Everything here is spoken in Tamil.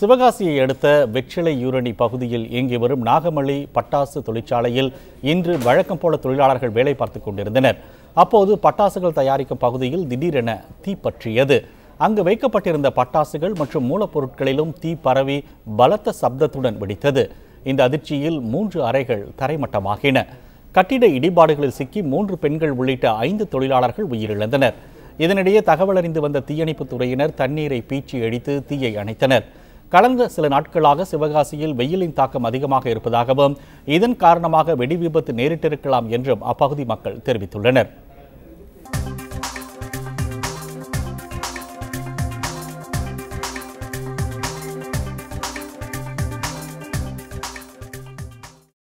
சிவகாசியை அடுத்த வெற்றிலையூரணி பகுதியில் இயங்கி வரும் நாகமளி பட்டாசு தொழிற்சாலையில் இன்று வழக்கம் போல தொழிலாளர்கள் வேலை பார்த்து கொண்டிருந்தனர். அப்போது பட்டாசுகள் தயாரிக்கும் பகுதியில் திடீரென தீ பற்றியது. அங்கு வைக்கப்பட்டிருந்த பட்டாசுகள் மற்றும் மூலப்பொருட்களிலும் தீ பரவி பலத்த சப்தத்துடன் வெடித்தது. இந்த அதிர்ச்சியில் மூன்று அறைகள் தரைமட்டமாகின. கட்டிட இடிபாடுகளில் சிக்கி மூன்று பெண்கள் உள்ளிட்ட ஐந்து தொழிலாளர்கள் உயிரிழந்தனர். இதனிடையே தகவல் அறிந்து வந்த தீயணைப்புத் துறையினர் தண்ணீரை பீச்சி அடித்து தீயை அணைத்தனர். கடந்த சில நாட்களாக சிவகாசியில் வெயிலின் தாக்கம் அதிகமாக இருப்பதாகவும் இதன் காரணமாக வெடி விபத்து நேரிட்டிருக்கலாம் என்றும் அப்பகுதி மக்கள் தெரிவித்துள்ளனர்.